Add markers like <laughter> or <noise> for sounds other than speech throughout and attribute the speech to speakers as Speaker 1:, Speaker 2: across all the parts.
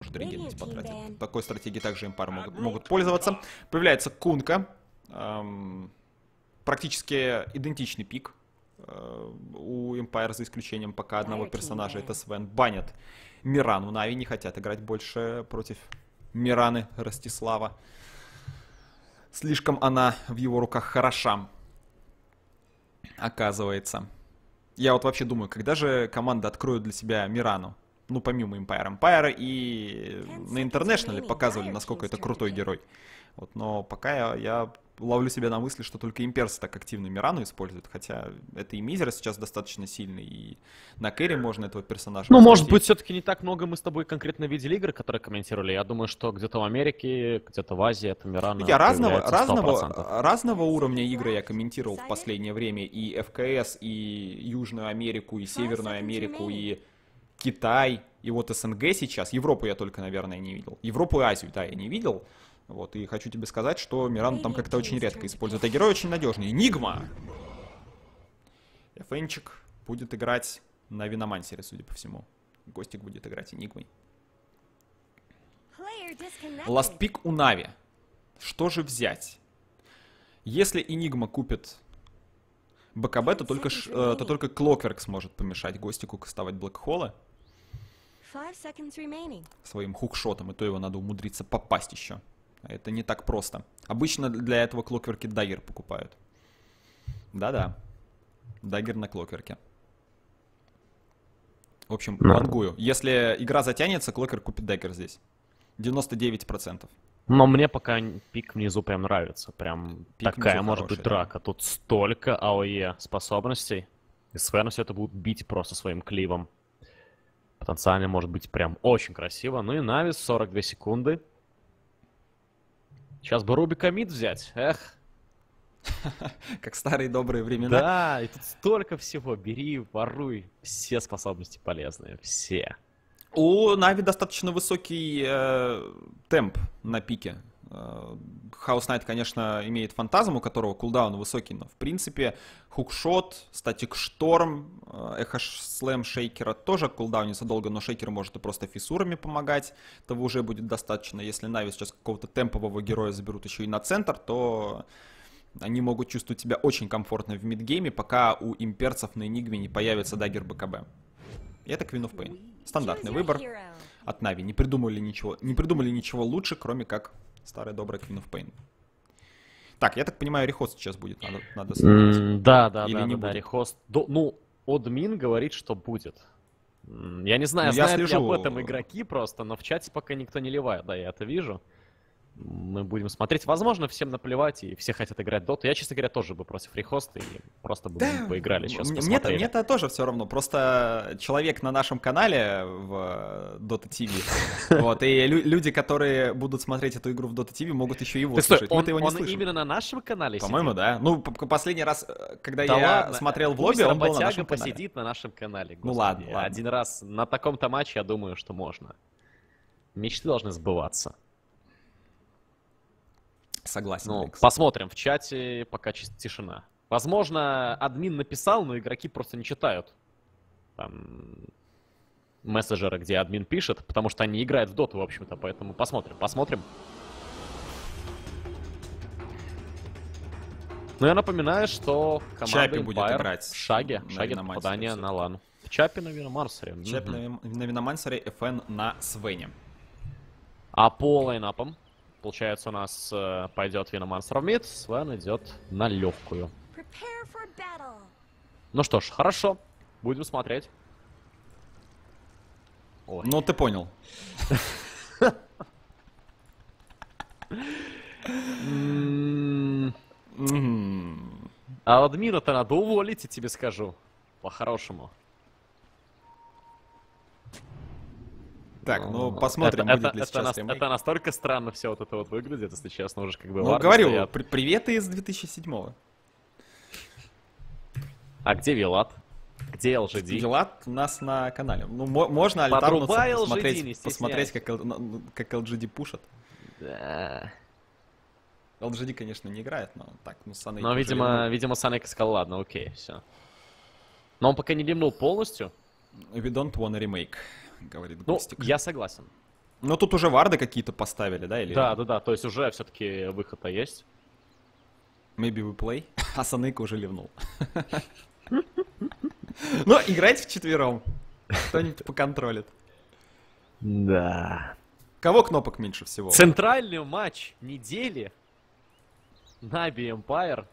Speaker 1: может регенность потратить. Такой стратегией также Empire могут, могут пользоваться. Появляется Кунка. Эм, практически идентичный пик э, у Empire, за исключением пока одного персонажа, это Свен. Банят Мирану. Нави не хотят играть больше против Мираны Ростислава. Слишком она в его руках хороша, оказывается. Я вот вообще думаю, когда же команда откроет для себя Мирану? Ну, помимо Empire Empire, и на Интернешнале показывали, насколько это крутой герой. Вот, но пока я, я ловлю себя на мысли, что только имперцы так активно Мирану используют, хотя это и Мизера сейчас достаточно сильный, и на Кэрри можно этого персонажа...
Speaker 2: Ну, может быть, все-таки не так много мы с тобой конкретно видели игры, которые комментировали. Я думаю, что где-то в Америке, где-то в Азии это Мирана
Speaker 1: Я разного, разного, разного уровня игры я комментировал в последнее время, и ФКС, и Южную Америку, и Северную Америку, и Китай и вот СНГ сейчас. Европу я только, наверное, не видел. Европу и Азию, да, я не видел. Вот, и хочу тебе сказать, что Мирану там как-то очень редко используют. А герой очень надежный. Энигма! Фенчик будет играть на Виномансере, судя по всему. Гостик будет играть Энигмой. Ласт пик у Нави. Что же взять? Если Энигма купит БКБ, то только, э, то только Клокверк сможет помешать Гостику кастовать Black Hole а своим hookshot ом, и то его надо умудриться попасть еще. Это не так просто. Обычно для этого клокверки дагер покупают. Да-да. Дагер на клокверке. В общем, вангую. Если игра затянется, клокер купит дагер здесь. 99%.
Speaker 2: Но мне пока пик внизу прям нравится. Прям пик такая может хороший, быть драка. Да. Тут столько АОЕ способностей. И Свен все это будут бить просто своим кливом. Потенциально может быть прям очень красиво. Ну и Навис 42 секунды. Сейчас бы Рубика Мид взять. Эх. <laughs>
Speaker 1: Как старые добрые времена.
Speaker 2: Да, и тут столько всего. Бери, воруй. Все способности полезные. Все.
Speaker 1: У Нави достаточно высокий э, темп на пике. Chaos Knight, конечно, имеет phantasm, у которого кулдаун высокий, но в принципе hookshot, static storm, echo slam шейкера тоже кулдаунится долго, но шейкер может и просто fissure ами помогать, того уже будет достаточно. Если Нави сейчас какого-то темпового героя заберут еще и на центр, то они могут чувствовать себя очень комфортно в midgame е, пока у имперцев на Энигме не появится дагер БКБ. И это Queen of Pain. Стандартный выбор от Нави. Не придумали ничего, не придумали ничего лучше, кроме как Старая добрая Queen of Pain. Так, я так понимаю, рехост сейчас будет, надо, надо
Speaker 2: смотреть. Mm, да, да, Или да, не да, будет? да, рехост. До, ну, админ говорит, что будет. Я не знаю, ну, знают я слежу... ли об этом игроки просто, но в чате пока никто не ливает, да, я это вижу мы будем смотреть. Возможно, всем наплевать, и все хотят играть доту. Я, честно говоря, тоже бы против рехоста, и просто бы да, поиграли сейчас,
Speaker 1: мне, мне это тоже все равно. Просто человек на нашем канале в Dota TV, <laughs> вот, и люди, которые будут смотреть эту игру в Dota TV, могут еще его слушать.
Speaker 2: Он, его не он именно на нашем канале
Speaker 1: По-моему, да. Ну, последний раз, э, когда да я ладно. смотрел в лобби, он был на нашем
Speaker 2: канале. посидит на нашем канале.
Speaker 1: Господи. Ну ладно, ладно.
Speaker 2: Один раз на таком-то матче, я думаю, что можно. Мечты должны сбываться.
Speaker 1: Согласен.
Speaker 2: Ну, посмотрим в чате, пока тишина. Возможно, админ написал, но игроки просто не читают там, мессенджеры, где админ пишет, потому что они играют в доту, в общем-то, поэтому посмотрим, посмотрим. Ну, я напоминаю, что команда Чапи будет играть в шаге, в шаге попадания на лану. Чапи на Виномансере.
Speaker 1: Чапи угу. на, на Виномансере, FN на Свене.
Speaker 2: А по лайнапам? Получается, у нас э, пойдет Виномансер в мид, Свен идет на легкую. Ну что ж, хорошо. Будем смотреть.
Speaker 1: Ой. Ну, ты понял.
Speaker 2: А админа-то надо уволить, я тебе скажу. По-хорошему.
Speaker 1: Так, ну посмотрим, это, будет
Speaker 2: это, ли сейчас это, это настолько странно все вот это вот выглядит, если честно, уже как бы
Speaker 1: Ну, говорю, стоят. при приветы из 2007-го.
Speaker 2: А где Вилат? Где LGD?
Speaker 1: Вилат у нас на канале. Ну, можно альтарнуться, посмотреть, посмотреть как, как LGD пушат. Да. LGD, конечно, не играет, но так, ну,
Speaker 2: Санейк Но, видимо, видимо, Санейк сказал, ладно, окей, все. Но он пока не лимнул полностью.
Speaker 1: We don't wanna remake говорит
Speaker 2: Ну, я согласен.
Speaker 1: Но тут уже варды какие-то поставили, да? Или...
Speaker 2: Да, да, да, то есть уже все-таки выход-то есть.
Speaker 1: Maybe we play. <laughs> А Санык уже ливнул. <laughs> Ну, играйте вчетвером. Кто-нибудь поконтролит.
Speaker 2: Да.
Speaker 1: Кого кнопок меньше всего?
Speaker 2: Центральный матч недели. Нави Эмпайр.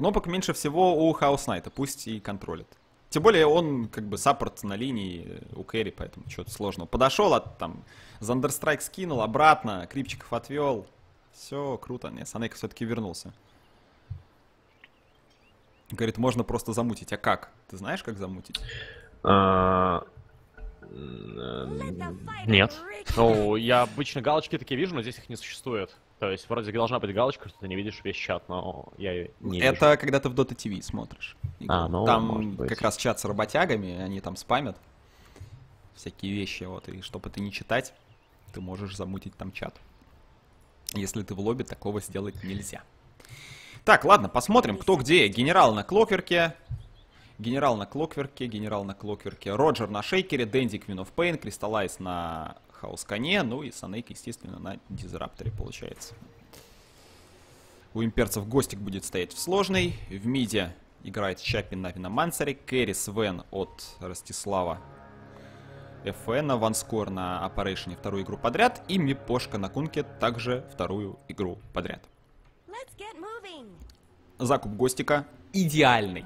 Speaker 1: Кнопок меньше всего у Chaos Knight а, пусть и контролит. Тем более он как бы саппорт на линии у carry, поэтому что-то сложного. Подошел, от там thunder strike скинул, обратно, Крипчиков отвел. Все круто. Нет, Санейка все-таки вернулся. Говорит, можно просто замутить. А как? Ты знаешь, как замутить? А,
Speaker 2: нет. Ну, я обычно галочки такие вижу, но здесь их не существует. То есть вроде должна быть галочка, что ты не видишь весь чат, но я не
Speaker 1: Это вижу. когда ты в Dota TV смотришь. А, ну, там как раз чат с работягами, они там спамят всякие вещи, вот, и чтобы это не читать, ты можешь замутить там чат. Если ты в лобби, такого сделать нельзя. Так, ладно, посмотрим, кто где. Генерал на Клокверке, Генерал на Клокверке, Генерал на Клокверке, Роджер на Шейкере, Дэнди Queen of Pain, Кристаллайз на Хаос Коне, ну и Санейк, естественно, на Дизрапторе получается. У имперцев Гостик будет стоять в сложной, в миде играет Чапин на Мансаре, Кэрри Свен от Ростислава ФН, Ванскор на Operation вторую игру подряд и Мипошка на Кунке также вторую игру подряд. Закуп Гостика идеальный.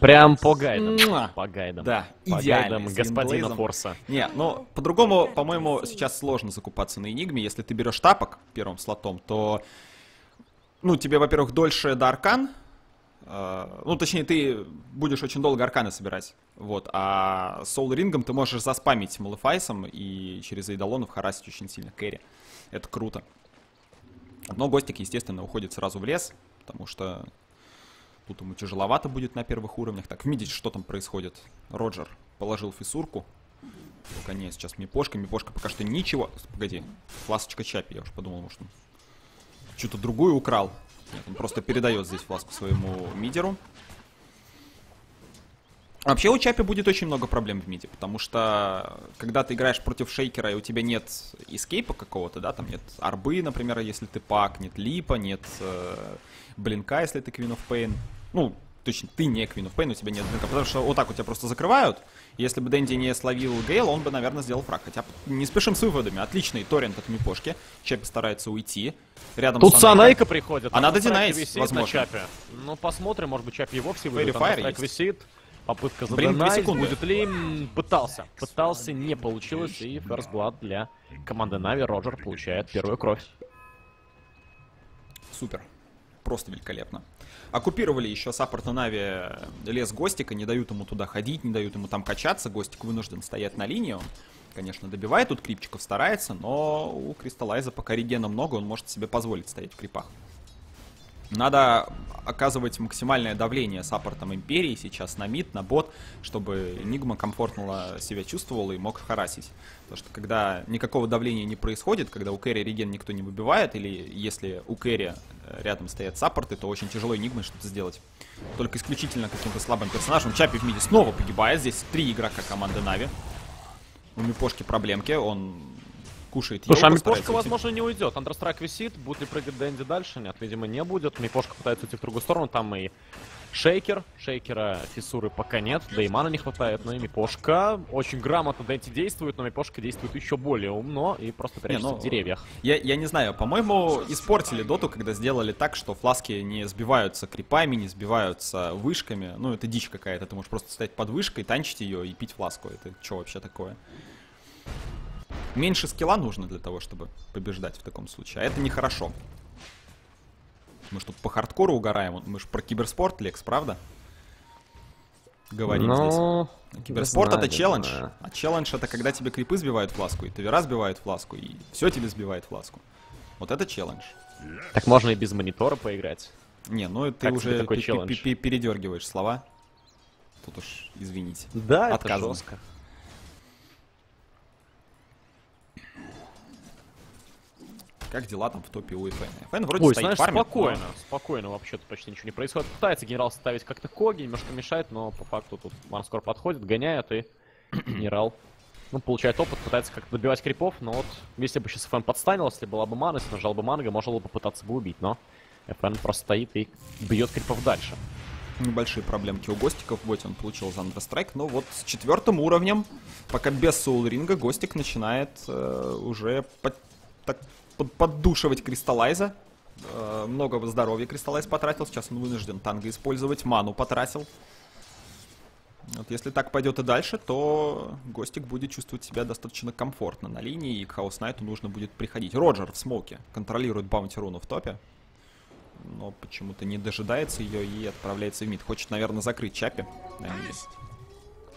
Speaker 2: Прям по гайдам. По гайдам.
Speaker 1: Да,
Speaker 2: по идеально. Гайдам господина Форса.
Speaker 1: Не, ну, по-другому, по-моему, сейчас сложно закупаться на Энигме. Если ты берешь тапок первым слотом, то, ну, тебе, во-первых, дольше до аркан, Uh, ну, точнее, ты будешь очень долго арканы собирать. Вот. А Soul Рингом ты можешь заспамить Малефайсом и через Эйдолонов харасить очень сильно кэри. Это круто. Но Гостик, естественно, уходит сразу в лес, потому что Тут ему тяжеловато будет на первых уровнях. Так, видите, что там происходит. Роджер положил фисурку. Только не, сейчас Мипошка. Мипошка пока что ничего. Погоди, фласочка Чапи. Я уж подумал, может, он что-то другую украл. Нет, он просто передает здесь фласку своему мидеру. Вообще у Чапи будет очень много проблем в миде, потому что когда ты играешь против шейкера и у тебя нет эскейпа какого-то, да, там нет арбы, например, если ты пак, нет липа, нет э, блинка, если ты Queen of Pain, ну, точно, ты не Queen of Pain, у тебя нет блинка, потому что вот так у тебя просто закрывают. Если бы Дэнди не словил gale, он бы, наверное, сделал фраг. Хотя не спешим с выводами. Отличный торрент от Мипошки. Чапи старается уйти. Рядом
Speaker 2: Тут Санайка приходит.
Speaker 1: А надо denies, возможно.
Speaker 2: Чапи. Ну, посмотрим, может быть, Чапи его все выйдет. Там висит. Попытка заденаить, будет ли... Пытался. Пытался, не получилось. И First Blood для команды Нави. Роджер получает первую кровь.
Speaker 1: Супер. Просто великолепно. Оккупировали еще саппорт на Нави лес Гостика, не дают ему туда ходить, не дают ему там качаться. Гостик вынужден стоять на линии. Он, конечно, добивает тут крипчиков, старается, но у Кристаллайза пока регена много, он может себе позволить стоять в крипах. Надо оказывать максимальное давление саппортом Империи сейчас на мид, на бот, чтобы Энигма комфортно себя чувствовал и мог харасить. Потому что когда никакого давления не происходит, когда у carry реген никто не выбивает, или если у carry э, рядом стоят саппорты, то очень тяжело Энигмой что-то сделать. Только исключительно каким-то слабым персонажем. Чапи в миде снова погибает. Здесь три игрока команды Нави. У Мипошки проблемки, он кушает
Speaker 2: Слушай, а Мипошка, возможно, не уйдет. thunder strike висит, будет ли прыгать Дэнди дальше? Нет, видимо, не будет. Мипошка пытается уйти в другую сторону, там и Шейкер. Шейкера fissure пока нет, да и мана не хватает. Но и Мипошка очень грамотно Дэнди действует, но Мипошка действует еще более умно и просто прячется не, ну, в деревьях.
Speaker 1: Я, я не знаю, по-моему, испортили доту, когда сделали так, что фласки не сбиваются крипами, не сбиваются вышками. Ну, это дичь какая-то. Ты можешь просто стоять под вышкой, танчить ее и пить фласку. Это что вообще такое? Меньше скилла нужно для того, чтобы побеждать в таком случае. А это нехорошо. Мы что, по хардкору угораем? Мы же про киберспорт, Лекс, правда? Говорим Но... здесь. Киберспорт знаю, это челлендж. Знаю. А челлендж это когда тебе крипы сбивают фласку, и ТВР сбивает фласку, и все тебе сбивает фласку. Вот это челлендж.
Speaker 2: Так можно и без монитора поиграть.
Speaker 1: Не, ну ты как уже передергиваешь слова. Тут уж извините.
Speaker 2: Да, Отказано. это жестко.
Speaker 1: Как дела там в топе у FN? FN вроде Ой, стоит знаешь, фармит,
Speaker 2: спокойно, но... спокойно вообще-то почти ничего не происходит. Пытается генерал ставить как-то коги, немножко мешает, но по факту тут Ванскор подходит, гоняет и <clears throat> генерал ну, получает опыт, пытается как-то добивать крипов, но вот если бы сейчас FN подстанил, если была бы мана, если нажал бы манго, можно было бы попытаться бы убить, но FN просто стоит и бьет крипов дальше.
Speaker 1: Небольшие проблемки у Гостиков в боте, он получил Зандра Страйк, но вот с четвертым уровнем, пока без Соул Ринга, Гостик начинает э, уже под, так, под, поддушивать Кристаллайза. Э, много здоровья Кристаллайз потратил, сейчас он вынужден танго использовать, ману потратил. Вот если так пойдет и дальше, то Гостик будет чувствовать себя достаточно комфортно на линии, и к Хаус Найту нужно будет приходить. Роджер в смоке контролирует баунти руну в топе, но почему-то не дожидается ее и отправляется в мид. Хочет, наверное, закрыть Чапи на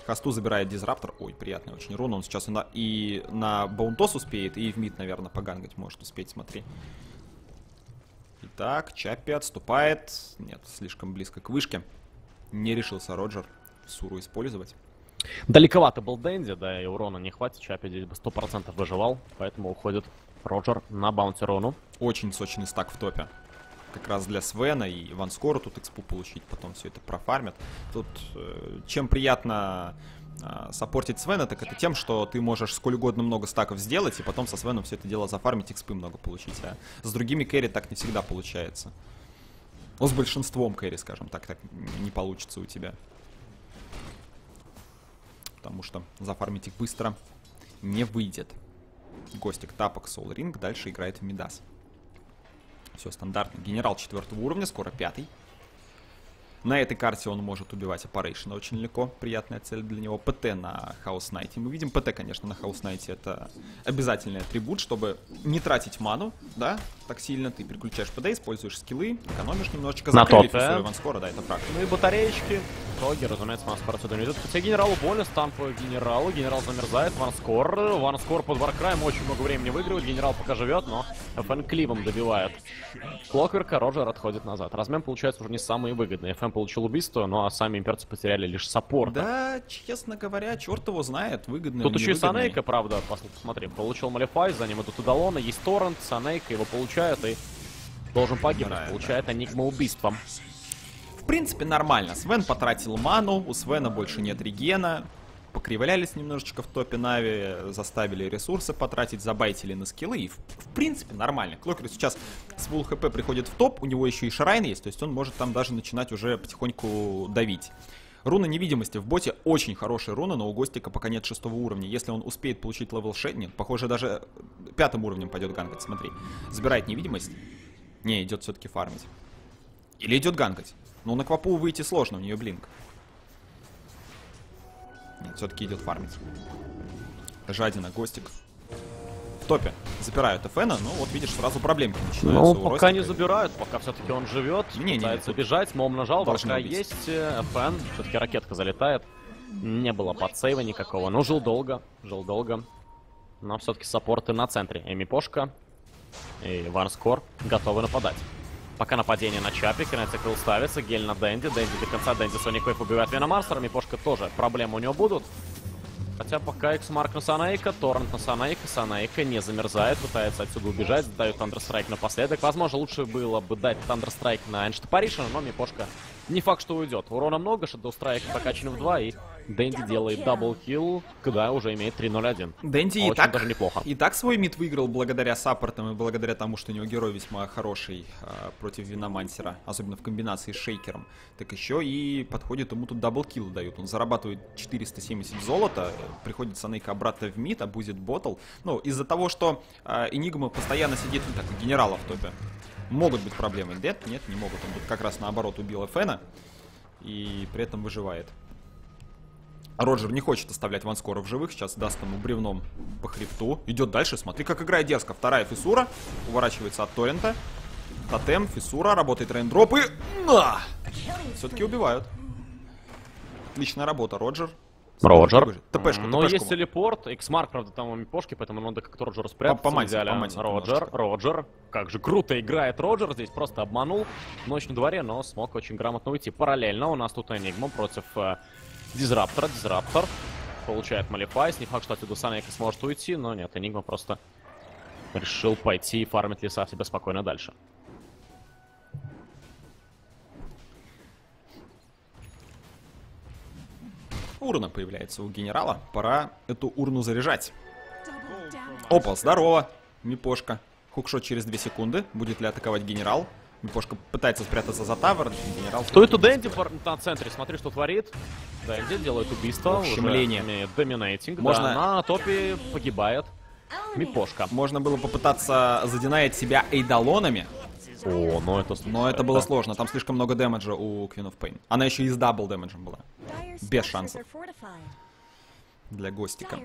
Speaker 1: haste у забирает Дизраптор. Ой, приятный очень рун. Он сейчас и на, и на bounty успеет, и в мид, наверное, погангать может успеть, смотри. Итак, Чапи отступает. Нет, слишком близко к вышке. Не решился Роджер fissure у использовать.
Speaker 2: Далековато был Дэнди, да, и урона не хватит. Чапи здесь бы 100% выживал, поэтому уходит Роджер на bounty руну.
Speaker 1: Очень сочный стак в топе. Как раз для Свена и Ванскора тут экспу получить, потом все это профармят. Тут э, чем приятно э, саппортить Свена, так это тем, что ты можешь сколь угодно много стаков сделать, и потом со Свеном все это дело зафармить, экспы много получить. А с другими керри так не всегда получается. Ну, с большинством керри, скажем так, так не получится у тебя потому что зафармить их быстро не выйдет. Гостик, тапок, сол ринг, дальше играет в Мидас. Все стандартно. Генерал четвертого уровня, скоро пятый. На этой карте он может убивать Operation очень легко. Приятная цель для него. ПТ на Хаус Найте. Мы видим ПТ, конечно, на Хаус Найте. Это обязательный атрибут, чтобы не тратить ману, да, так сильно. Ты переключаешь ПД, используешь скиллы, экономишь немножечко.
Speaker 2: На топ,
Speaker 1: да? скоро, да, это
Speaker 2: правда. Ну и батареечки. Тоги, разумеется, Ванскор отсюда не идет. Хотя генералу больно, стамп генералу. Генерал замерзает. Ванскор. Ванскор под Варкраем очень много времени выигрывает. Генерал пока живет, но FN кливом добивает. Клокверка, Роджер отходит назад. Размен получается уже не самый выгодный. FN получил убийство, ну а сами имперцы потеряли лишь саппорт.
Speaker 1: Да, честно говоря, черт его знает, выгодно
Speaker 2: Тут еще и Санейка, правда, посмотри, получил Малифай, за ним идут Удалона, есть Торрент, Санейка его получает и должен погибнуть. Да, получает да. Энигма убийством.
Speaker 1: В принципе, нормально. Свен потратил ману, у Свена больше нет регена покривлялись немножечко в топе Нави, заставили ресурсы потратить, забайтили на скиллы, и в, в принципе нормально. Клокер сейчас с full HP приходит в топ, у него еще и shrine есть, то есть он может там даже начинать уже потихоньку давить. Руна невидимости в боте очень хорошая руна, но у Гостика пока нет шестого уровня. Если он успеет получить level 6, нет, похоже даже пятым уровнем пойдет гангать, смотри. Забирает невидимость. Не, идет все-таки фармить. Или идет гангать. Но на Квапу выйти сложно, у нее блинк. Нет, все-таки идет фармить. Жадина, Гостик. В топе. Запирают ФНа, ну вот видишь, сразу проблемки начинаются.
Speaker 2: Ну, пока не забирают, пока все-таки он живет. Не, пытается не, не, бежать, мом нажал, пока есть э, ФН. Все-таки ракетка залетает. Не было подсейва никакого. Ну, жил долго, жил долго. Но все-таки саппорты на центре. Эми Пошка и Варскор готовы нападать. Пока нападение на Чапи, Кинетикл ставится, гель на Дэнди, Дэнди до конца, Дэнди Соник Вейв убивает Веномарстера, Мипошка тоже, проблемы у него будут. Хотя пока X-Марк на Санейка, Торрент на Санейка, Санейка не замерзает, пытается отсюда убежать, дает Thunderstrike напоследок. Возможно, лучше было бы дать Thunderstrike на Энштепаришина, но Мипошка не факт, что уйдет. Урона много, Strike прокачан в 2, и Дэнди делает double kill, когда уже имеет 3-0-1.
Speaker 1: Дэнди и так, даже неплохо. и так свой мид выиграл благодаря саппортам и благодаря тому, что у него герой весьма хороший э, против Веномансера, особенно в комбинации с Шейкером. Так еще и подходит ему тут double kill дают. Он зарабатывает 470 золота, приходит Санейка обратно в мид, абузит bottle. Ну, из-за того, что э, Энигма постоянно сидит, ну, так, генерала в топе, могут быть проблемы. Нет, нет, не могут. Он тут как раз наоборот убил Свена и при этом выживает. Роджер не хочет оставлять Ванскора в живых, сейчас даст ему бревном по хребту. Идет дальше, смотри, как играет дерзко. Вторая фиссура, уворачивается от Торрента. Тотем, фиссура, работает raindrop и... На! Все-таки убивают. Отличная работа, Роджер.
Speaker 2: Роджер. ТПшку, Но есть телепорт. X-Mark, правда, там у Мипошки, поэтому надо как-то Роджера спрятаться.
Speaker 1: По, по
Speaker 2: Роджер, Роджер. Как же круто играет Роджер. Здесь просто обманул. Ночь на дворе, но смог очень грамотно уйти. Параллельно у нас тут Энигма против Дизраптора. Дизраптор получает Malefice. Не факт, что отсюда Санейка сможет уйти, но нет, Энигма просто решил пойти и фармить леса себе спокойно дальше.
Speaker 1: Урна появляется у генерала. Пора эту урну заряжать. Опа, здорово, Мипошка. Hookshot через 2 секунды. Будет ли атаковать генерал? Мипошка пытается спрятаться за tower. Генерал...
Speaker 2: Кто это Дэнди на центре? Смотри, что творит. Дэнди делает убийство.
Speaker 1: Ущемление.
Speaker 2: Dominating. Можно... Да, на топе погибает. Мипошка.
Speaker 1: Можно было попытаться задинать себя эйдолонами.
Speaker 2: О, но это
Speaker 1: Но это было сложно, там слишком много дэмэджа у Queen of Pain. Она еще и с double дэмэджем была. Без шансов. Для Гостика.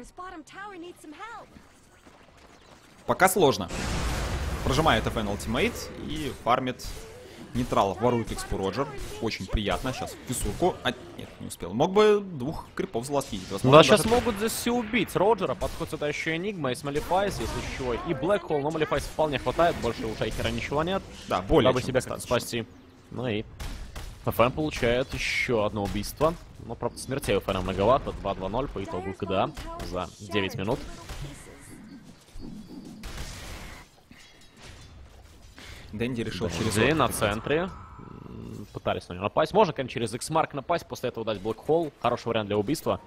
Speaker 1: Пока сложно. Прожимает FN ultimate и фармит Нейтрал ворует экспу Роджер. Очень приятно. Сейчас фисурку. А, нет, не успел. Мог бы двух крипов.
Speaker 2: Ну да, сейчас могут здесь все убить. Роджера подходит сюда еще Энигма, и Malefice, если еще. И Black Hole, но Malefice вполне хватает. Больше у Шейкера ничего нет.
Speaker 1: Да, более
Speaker 2: Дабы себя как спасти. Ну и ФМ получает еще одно убийство. Но, правда, смертей у ФН многовато. 2-2-0 по итогу КДА за 9 минут.
Speaker 1: Дэнди решил
Speaker 2: Дэнди через на центре. Пытались на него напасть. Можно, конечно, через X-Mark напасть, после этого дать Black Hole. Хороший вариант для убийства.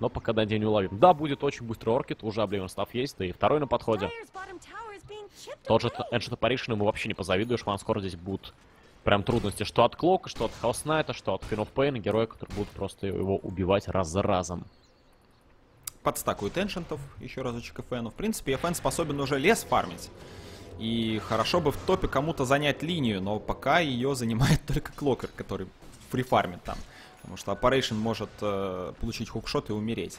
Speaker 2: Но пока Дэнди не уловим. Да, будет очень быстрый оркет, уже Oblivion став есть, да и второй на подходе. Тот же Ancient Apparition ему вообще не позавидуешь, вам скоро здесь будут прям трудности, что от Клока, что от Chaos Knight, что от Queen of Pain, герои, которые будут просто его убивать раз за разом.
Speaker 1: Подстакует эншентов, еще разочек FN. В принципе, FN способен уже лес фармить. И хорошо бы в топе кому-то занять линию, но пока ее занимает <laughs> только Клокер, который фрифармит там. Потому что Apparition может э, получить Hookshot и умереть.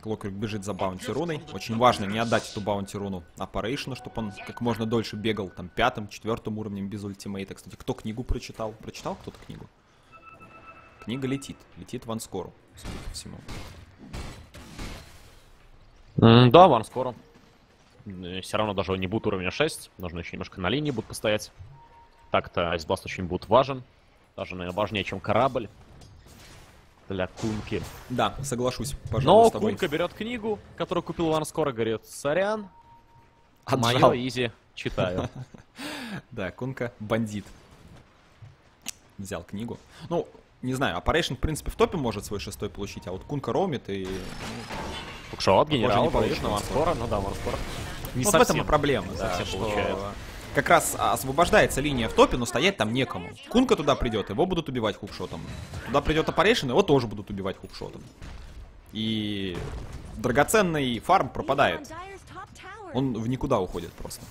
Speaker 1: Клокер бежит за баунти руной. Очень важно не отдать эту баунти руну Apparition, чтобы он как можно дольше бегал там пятым, четвертым уровнем без ультимейта. Кстати, кто книгу прочитал? Прочитал кто-то книгу? Книга летит. Летит Ванскору, судя по всему.
Speaker 2: Mm, да, Ванскору. Э, все равно даже не будет уровня 6. Нужно еще немножко на линии будет постоять. Так-то Ice Blast очень будет важен. Даже, наверное, важнее, чем корабль. Для Кунки.
Speaker 1: Да, соглашусь, пожалуй,
Speaker 2: Но Кунка берет книгу, которую купил Ванскор, говорит, сорян, Отжал. мое easy, читаю. <laughs>
Speaker 1: Да, Кунка бандит. Взял книгу. Ну, не знаю, Apparition, в принципе, в топе может свой шестой получить, а вот Кунка роумит и...
Speaker 2: Hookshot, генерал, конечно, Ванскор, ну да, Ванскор.
Speaker 1: Не вот совсем. в этом и проблема, да, совсем что получается. как раз освобождается линия в топе, но стоять там некому. Кунка туда придет, его будут убивать хукшотом. Туда придет Apparition, его тоже будут убивать хукшотом. И драгоценный фарм пропадает. Он в никуда уходит просто.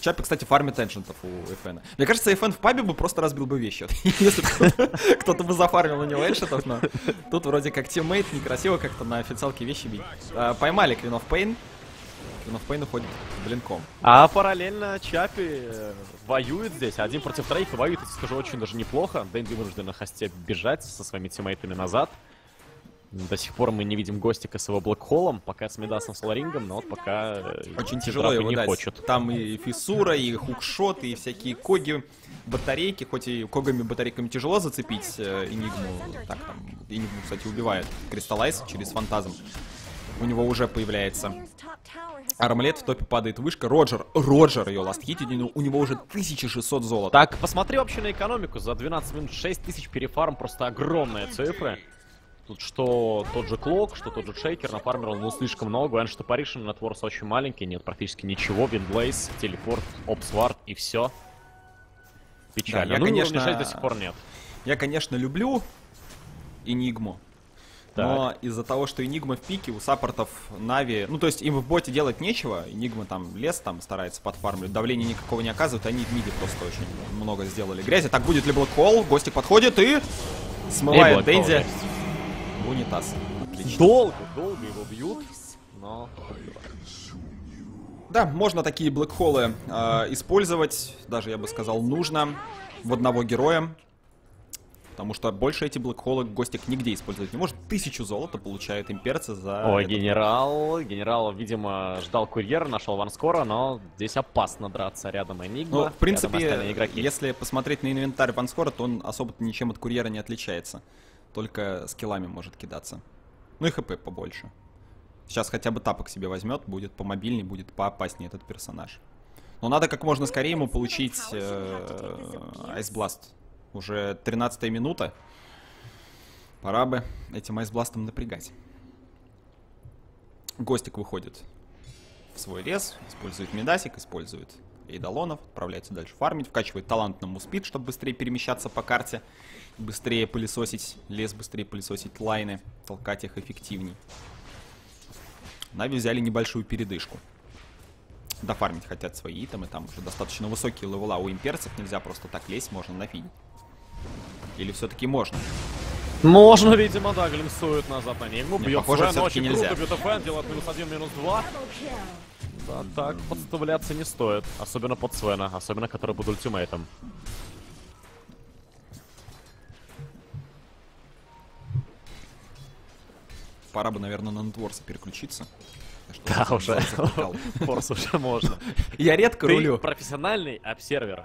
Speaker 1: Чапи, кстати, фармит эншентов у FN. Мне кажется, FN в пабе бы просто разбил бы вещи. <laughs> Если кто-то бы зафармил на него эншентов, но тут вроде как teammate, некрасиво как-то на официалке вещи бить. А, поймали Queen of Pain. Pain уходит блинком.
Speaker 2: А параллельно Чапи э, воюет здесь. Один против троих воюет, скажу, очень даже неплохо. Дэнди вынужден на haste бежать со своими тиммейтами назад. До сих пор мы не видим Гостика с его блокхолом, пока с Медасом Соларингом, но вот пока
Speaker 1: э, Очень тяжело его не дать. Хочет. Там и фиссура, и хукшот, и всякие коги, батарейки, хоть и когами батарейками тяжело зацепить э, Энигму. Так, там, Энигму, кстати, убивает Кристаллайз через фантазм. У него уже появляется Армлет в топе падает вышка. Роджер, Роджер ее ласт хитит, у него уже 1600 золота.
Speaker 2: Так, посмотри вообще на экономику. За 12 минут 6000 перефарм, просто огромные цифры. Тут что тот же Клок, что тот же Шейкер нафармил, ну, слишком много. Ancient Apparition networth очень маленький, нет практически ничего. Wind Lace, телепорт, obs ward и все. Печально. Да, я, ну, конечно, 6 до сих пор нет.
Speaker 1: Я, конечно, люблю Энигму. Так. Но из-за того, что Энигма в пике, у саппортов Нави... Ну, то есть им в боте делать нечего. Энигма там лес там старается подфармливать. Давления никакого не оказывают. Они в миде просто очень много сделали грязи. Так будет ли Блэкхолл? Гостик подходит и... Смывает Дэнди в унитаз.
Speaker 2: Отлично. Долго, долго его бьют, но...
Speaker 1: Да, можно такие блэкхоллы э, использовать, даже я бы сказал, нужно в одного героя. Потому что больше эти блэкхоллы Гостик нигде использовать не может. Тысячу золота получает имперцы за...
Speaker 2: Ой, этот... генерал. Генерал, видимо, ждал курьера, нашел ванскора, но здесь опасно драться рядом Энигма.
Speaker 1: Ну, в принципе, если посмотреть на инвентарь ванскора, то он особо ничем от курьера не отличается только скиллами может кидаться. Ну и хп побольше. Сейчас хотя бы тапок себе возьмет, будет помобильней, будет поопаснее этот персонаж. Но надо как можно скорее ему получить э, Ice Blast. Уже 13 минута. Пора бы этим Blast напрягать. Гостик выходит в свой лес, использует мидасик, использует эйдолонов, отправляется дальше фармить, вкачивает талант на move speed, чтобы быстрее перемещаться по карте, быстрее пылесосить лес, быстрее пылесосить лайны, толкать их эффективней. Нави взяли небольшую передышку. Дофармить хотят свои итемы, там уже достаточно высокие левела у имперцев, нельзя просто так лезть, можно нафидить. Или все-таки можно?
Speaker 2: Можно, видимо, да, глимсует назад на Нигму,
Speaker 1: бьет похоже, Фэн, очень
Speaker 2: нельзя. круто, бьет Фэн, делает минус один, минус два. Да, так подставляться не стоит, особенно под Свена, особенно который под ультимейтом.
Speaker 1: Пора бы, наверное, на Нетворса переключиться.
Speaker 2: Да, уже. <laughs> Форс уже можно.
Speaker 1: Я редко рулю.
Speaker 2: профессиональный обсервер.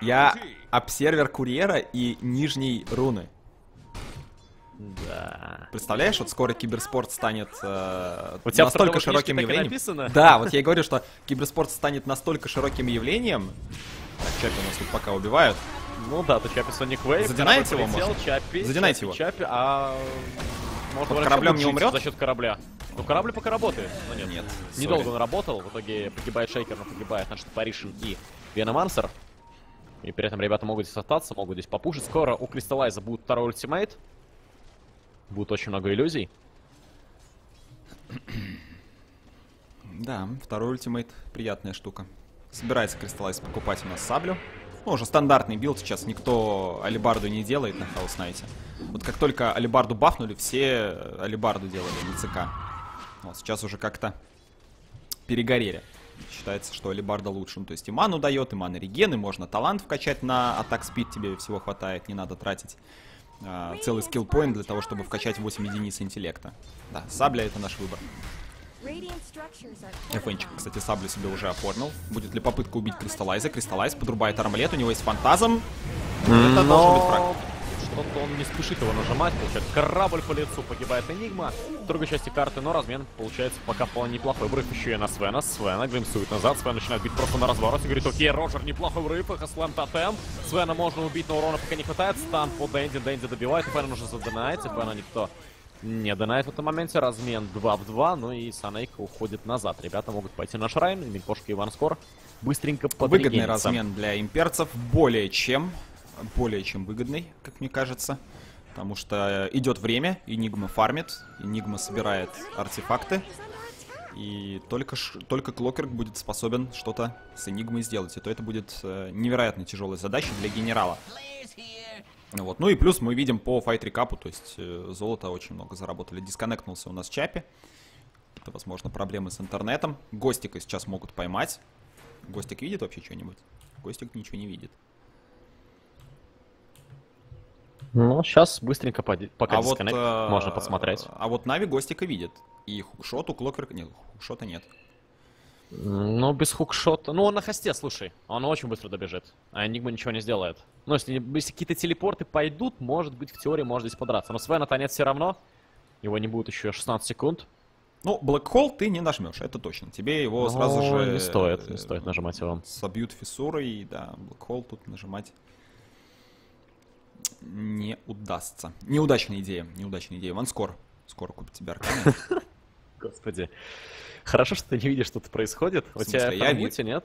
Speaker 1: Я обсервер курьера и нижней руны.
Speaker 2: Да.
Speaker 1: Представляешь, вот скоро киберспорт станет э,
Speaker 2: У тебя
Speaker 1: настолько широким явлением.
Speaker 2: Написано?
Speaker 1: Да, вот я и говорю, что киберспорт станет настолько широким явлением. Так, Чапи у нас тут пока убивают.
Speaker 2: Ну да, то Чапи Соник Вейв.
Speaker 1: Задинайте его, можно?
Speaker 2: Чапи,
Speaker 1: Задинайте
Speaker 2: Чапи,
Speaker 1: его.
Speaker 2: Чапи, а...
Speaker 1: Может, Под кораблем не умрет?
Speaker 2: За счет корабля. Ну, корабль пока работает. Но нет.
Speaker 1: Нет.
Speaker 2: Недолго он работал. В итоге погибает Шейкер, но погибает наш Паришин и Веномансер. И при этом ребята могут здесь остаться, могут здесь попушить. Скоро у Кристаллайза будет второй ультимейт. Будет очень много иллюзий. <clears throat>
Speaker 1: Да, второй ультимейт приятная штука. Собирается Кристаллайз покупать у нас саблю. Ну, уже стандартный build, сейчас никто алибарду не делает на Хаос Найте. Вот как только алибарду бафнули, все алибарду делали на ЦК. Вот сейчас уже как-то перегорели. Считается, что алибарда лучше. Ну, то есть и ману дает, и маны регены, можно талант вкачать на атак спид, тебе всего хватает, не надо тратить а, целый скилл поинт для того, чтобы вкачать 8 единиц интеллекта. Да, сабля это наш выбор. Фэнчик, кстати, саблю себе уже оформил. Будет ли попытка убить Кристаллайза? Кристаллайз подрубает армлет, у него есть фантазм.
Speaker 2: Это должен быть фраг. Что-то он не спешит его нажимать, получается корабль по лицу, погибает Энигма. В другой части карты, но размен получается пока вполне неплохой. Врыв еще и на Свена. Свена глимсует назад, Свен начинает бить просто на развороте. Говорит, окей, Роджер, неплохой врыв, их слэм тотем. Свена можно убить, но урона пока не хватает. Стан по Дэнди, Дэнди добивает, Фэна нужно задонать, и Фэна никто не донает в этом моменте. Размен 2 в 2, ну и Санейка уходит назад. Ребята могут пойти на Шрайн, Микошка и Иван Скор быстренько
Speaker 1: Выгодный размен для имперцев, более чем, более чем выгодный, как мне кажется. Потому что идет время, Энигма фармит, Энигма собирает артефакты. И только, только Клокерк будет способен что-то с Энигмой сделать. И то это будет э, невероятно тяжелая задача для генерала. Вот. Ну и плюс мы видим по файт рекапу, то есть э, золото очень много заработали. Дисконнектнулся у нас Чапи. Это, возможно, проблемы с интернетом. Гостика сейчас могут поймать. Гостик видит вообще что-нибудь? Гостик ничего не видит.
Speaker 2: Ну, сейчас быстренько пока а дисконнект вот, э, можно посмотреть.
Speaker 1: А вот Нави Гостика видит. И хукшот у Клокверка... Нет, хукшота нет.
Speaker 2: Ну, без хукшота. Ну, он на хосте, слушай. Он очень быстро добежит. А Энигма ничего не сделает. Ну, если, если какие-то телепорты пойдут, может быть, в теории можно здесь подраться. Но Свена-то нет все равно. Его не будет еще 16 секунд.
Speaker 1: Ну, Hole ты не нажмешь, это точно. Тебе его Но сразу же...
Speaker 2: не стоит, не стоит нажимать его.
Speaker 1: Собьют фиссурой, да, Black Hole тут нажимать не удастся. Неудачная идея, неудачная идея. Ванскор скоро купит тебе арканы. <laughs>
Speaker 2: Господи. Хорошо, что ты не видишь, что тут происходит. У тебя я нет?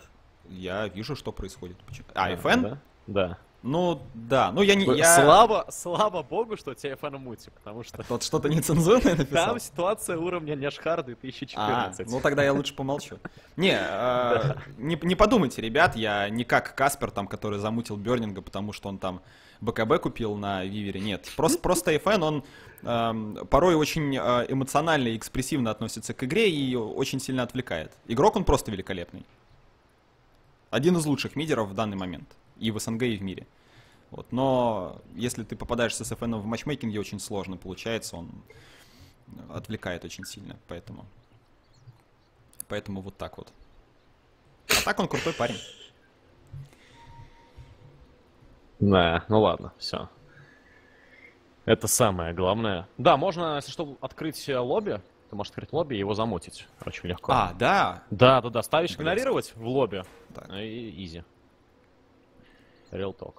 Speaker 1: Я вижу, что происходит. А, FN?
Speaker 2: Да.
Speaker 1: Ну, да. Ну, я не... Я...
Speaker 2: Слава, слава богу, что у тебя FN мутик, потому что...
Speaker 1: Тот что-то нецензурное <laughs> написал?
Speaker 2: Там ситуация уровня Няшхар 2014.
Speaker 1: А, ну, тогда я лучше помолчу. <laughs> Не, э, не, не подумайте, ребят, я не как Каспер, там, который замутил Бернинга, потому что он там БКБ купил на Вивере. Нет, просто, просто FN, он э, порой очень э, эмоционально и экспрессивно относится к игре и очень сильно отвлекает. Игрок он просто великолепный. Один из лучших мидеров в данный момент. И в СНГ, и в мире. Вот. Но если ты попадаешься с FN в матчмейкинге, очень сложно получается. Он отвлекает очень сильно, поэтому... Поэтому вот так вот. А так он крутой парень.
Speaker 2: Да, ну ладно, все. Это самое главное. Да, можно, если что, открыть лобби. Ты можешь открыть лобби и его замутить очень легко.
Speaker 1: А, да?
Speaker 2: Да, да, да. Ставишь игнорировать в лобби. Так. И изи. Real talk.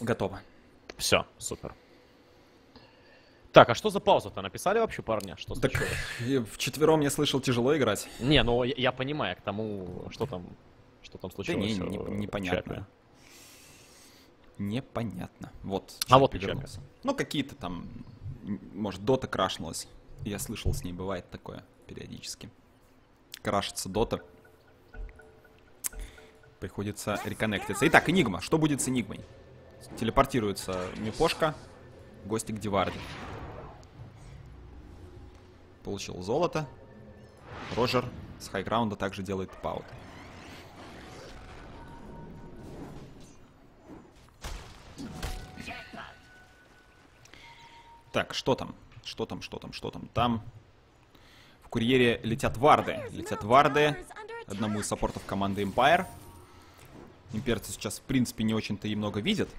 Speaker 1: Готово.
Speaker 2: Все, супер. Так, а что за пауза-то? Написали вообще парня? Что
Speaker 1: так в четвером я слышал тяжело играть.
Speaker 2: Не, ну я, я понимаю к тому, что там, что там случилось.
Speaker 1: Да не, не, непонятно. Непонятно. Вот.
Speaker 2: А вот вернулся.
Speaker 1: Ну, какие-то там, может, дота крашнулась. Я слышал, с ней бывает такое периодически. Крашится дота. Приходится реконнектиться. Итак, Энигма. Что будет с Энигмой? Телепортируется Мипошка, гостик Диварды. Получил золото. Рожер с хайграунда также делает паут. Так, что там? Что там, что там, что там? Там в курьере летят варды. Летят варды одному из саппортов команды Empire. Имперцы сейчас, в принципе, не очень-то и много видят.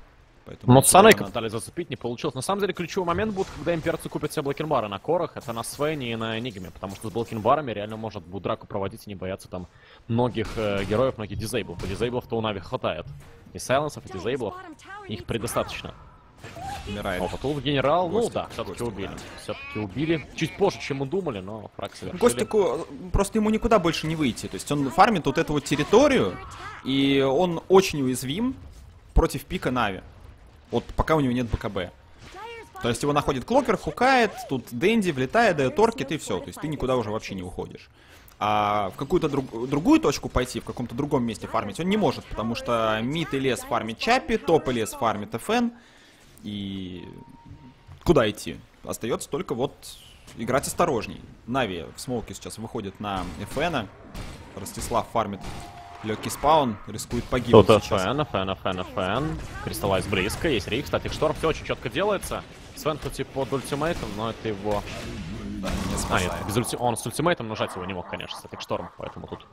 Speaker 2: Поэтому Но Санейка надо... пытались зацепить, не получилось. На самом деле, ключевой момент будет, когда имперцы купят себе блокинбары на корах. Это на Свене и на Энигме, потому что с блокинбарами реально может драку проводить и не бояться там многих э, героев, многих дизейблов. И дизейблов-то у Нави хватает. И сайленсов, и дизейблов. Их предостаточно.
Speaker 1: Умирает.
Speaker 2: О, потом генерал, ну да, все-таки убили. Да. Все-таки убили. Чуть позже, чем мы думали, но фраг совершили.
Speaker 1: Гостику просто ему никуда больше не выйти. То есть он фармит вот эту вот территорию, и он очень уязвим против пика Нави. Вот пока у него нет БКБ. То есть его находит Клокер, хукает, тут Дэнди влетает, дает Orchid и все. То есть ты никуда уже вообще не уходишь. А в какую-то друг, другую точку пойти, в каком-то другом месте фармить он не может, потому что мид и лес фармит Чапи, топ и лес фармит ФН. И куда идти? Остается только вот играть осторожней. Нави в смолке сейчас выходит на ФН. Ростислав фармит Легкий спаун, рискует погибнуть
Speaker 2: Тут сейчас. ФН, ФН, ФН, ФН. Кристаллайз близко, есть рейк. Кстати, шторм все очень четко делается. Свен хоть и под ультимейтом, но это его...
Speaker 1: Да, не а, нет,
Speaker 2: без ульти... он с ультимейтом нажать его не мог, конечно, Статик Шторм, поэтому тут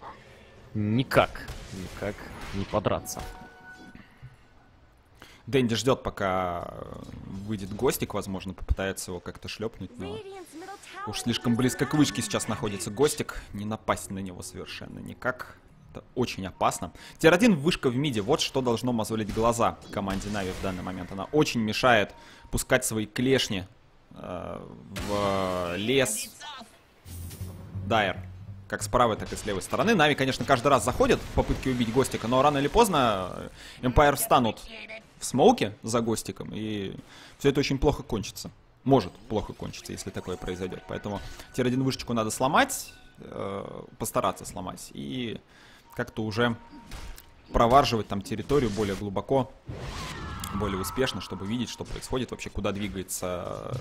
Speaker 2: никак, никак не подраться.
Speaker 1: Дэнди ждет, пока выйдет гостик, возможно, попытается его как-то шлепнуть, но уж слишком близко к вышке сейчас находится гостик, не напасть на него совершенно никак. Это очень опасно. Tier-1 вышка в миде. Вот что должно мозолить глаза команде Нави в данный момент. Она очень мешает пускать свои клешни э, в лес. Dire. Как с правой, так и с левой стороны. Нави, конечно, каждый раз заходят в попытке убить Гостика, но рано или поздно Empire встанут в смоуке за Гостиком, и все это очень плохо кончится. Может плохо кончиться, если такое произойдет. Поэтому тир-1 вышечку надо сломать, э, постараться сломать. И как-то уже проварживать там территорию более глубоко, более успешно, чтобы видеть, что происходит вообще, куда двигается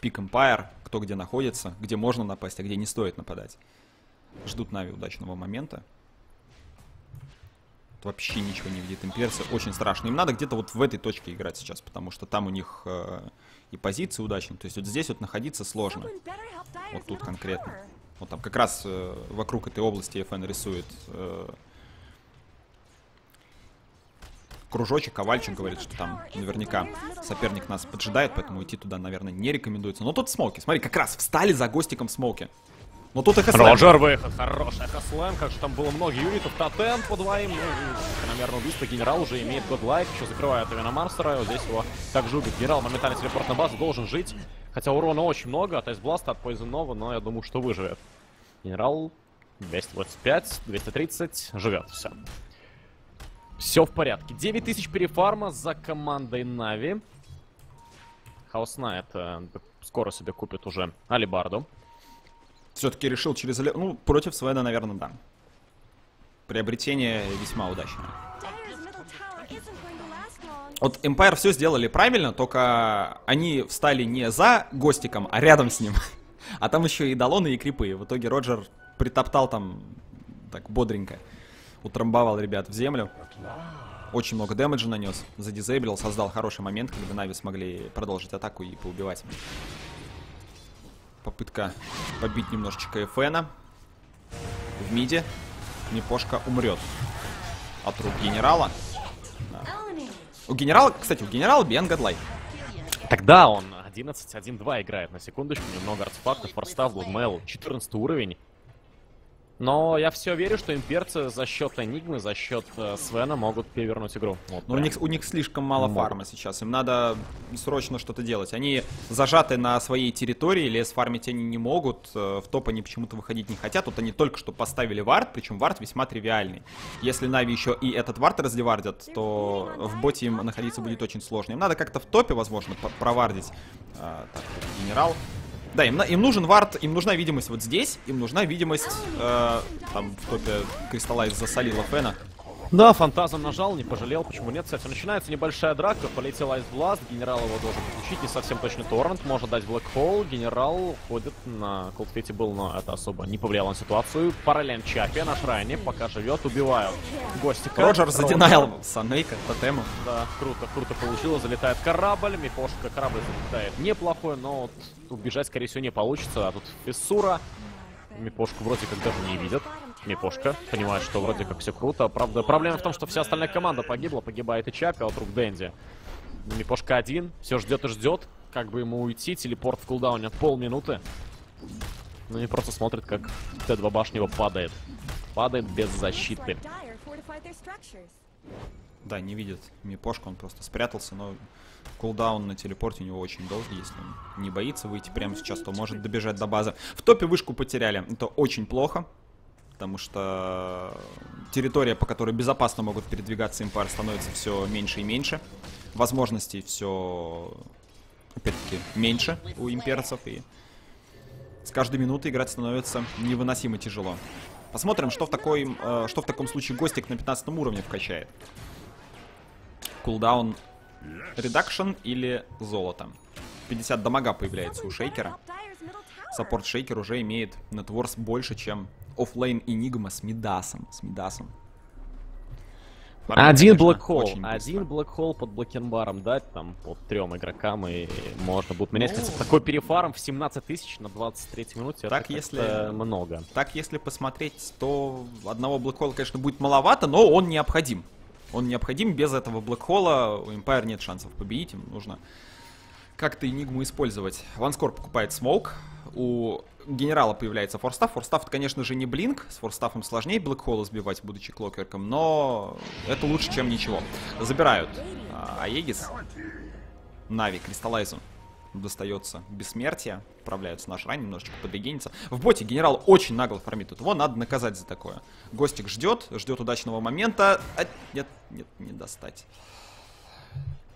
Speaker 1: пик Empire, кто где находится, где можно напасть, а где не стоит нападать. Ждут Нави удачного момента. Тут вообще ничего не видит имперцы, очень страшно. Им надо где-то вот в этой точке играть сейчас, потому что там у них э, и позиции удачные. То есть вот здесь вот находиться сложно. Вот тут конкретно. Вот там как раз э, вокруг этой области FN рисует э, кружочек, ковальчик говорит, что там наверняка соперник нас поджидает, поэтому идти туда, наверное, не рекомендуется. Но тут смоки. Смотри, как раз встали за гостиком смоки. Но тут
Speaker 2: эхослэм. Роджер выход, хороший эхослэм, как же там было много юнитов, тотем по двоим, ну, убийство генерал уже имеет годлайк, еще закрывает Авена Марстера, вот здесь его также убит. Генерал моментально телепорт на базу, должен жить, хотя урона очень много от Айсбласта, от Poison Nova, но я думаю, что выживет. Генерал 225, 230, живет, все. Все в порядке. 9000 перефарма за командой Нави. Хаос Найт э, скоро себе купит уже Алибарду
Speaker 1: все-таки решил через... Ну, против Свена, наверное, да. Приобретение весьма удачное. Вот Empire все сделали правильно, только они встали не за Гостиком, а рядом с ним. <laughs> А там еще и Далоны, и Крипы. В итоге Роджер притоптал там так бодренько. Утрамбовал ребят в землю. Очень много дэмэджа нанес. Задизейблил, создал хороший момент, когда Нави смогли продолжить атаку и поубивать. Попытка побить немножечко Эфена. В миде. Непошка умрет от рук генерала. Да. У генерала, кстати, у генерала Биен Гадлай.
Speaker 2: Тогда он 11-1-2 играет на секундочку, немного артефактов, форстав, блудмейл, 14 уровень. Но я все верю, что имперцы за счет Энигмы, за счет э, Свена могут перевернуть игру.
Speaker 1: Вот, Но у них, у них слишком мало могут. фарма сейчас. Им надо срочно что-то делать. Они зажаты на своей территории, лес фармить они не могут. Э, в топ они почему-то выходить не хотят. Тут они только что поставили вард, причем вард весьма тривиальный. Если Нави еще и этот вард раздевардят, то в боте им находиться будет очень сложно. Им надо как-то в топе, возможно, провардить. А, так, генерал. Да, им, им нужен вард, им нужна видимость вот здесь, им нужна видимость, э, там в топе Кристаллайз засолила Фена.
Speaker 2: Да, фантазом нажал, не пожалел, почему нет. Кстати, начинается небольшая драка, полетел Ice Blast, генерал его должен подключить, не совсем точно торрент, может дать Black Hole, генерал ходит на Cold был, но это особо не повлияло на ситуацию. Параллель Чапи на шрайне, пока живет, убивают гостика.
Speaker 1: Роджер задинайл Санейка, тотему.
Speaker 2: Да, круто, круто получилось, залетает корабль, Мипошка корабль залетает неплохой, но вот убежать, скорее всего, не получится, а тут Фиссура, Мипошку вроде как даже не видят. Мипошка понимает, что вроде как все круто. Правда, проблема в том, что вся остальная команда погибла. Погибает и Чапи от рук Дэнди. Мипошка один. Все ждет и ждет. Как бы ему уйти. Телепорт в кулдауне полминуты. Ну и просто смотрит, как Т2 башня его падает. Падает без защиты.
Speaker 1: Да, не видит Мипошка, он просто спрятался, но кулдаун на телепорте у него очень долгий. Если он не боится выйти прямо сейчас, то может добежать до базы. В топе вышку потеряли. Это очень плохо потому что территория, по которой безопасно могут передвигаться импар, становится все меньше и меньше. Возможностей все, опять-таки, меньше у имперцев, и с каждой минутой играть становится невыносимо тяжело. Посмотрим, что в, такой, э, что в таком случае Гостик на 15 уровне вкачает. Cooldown reduction или золото. 50 дамага появляется у Шейкера. Support Шейкер уже имеет net worth больше, чем offlane Энигма с Мидасом. С Мидасом.
Speaker 2: один Black Hole, один Black Hole под блокенбаром дать там под трем игрокам и можно будет менять. Ну... Хотя такой перефарм в 17 тысяч на 23 минуте
Speaker 1: так, это если много. Так если посмотреть, то одного блэкхолла, конечно, будет маловато, но он необходим. Он необходим, без этого блэкхолла у Empire нет шансов победить, им нужно как-то Энигму использовать. Ванскор покупает smoke, у генерала появляется. Force Staff, это, конечно же, не blink. С форстафом сложнее Black Hole а сбивать, будучи клокерком, но это лучше, чем ничего. Забирают а, Aegis. Нави, Кристаллайзу достается бессмертие. Отправляются на shrine, немножечко подрегенится. В боте генерал очень нагло фармит. Тут его надо наказать за такое. Гостик ждет, ждет удачного момента. А, нет, нет, не достать.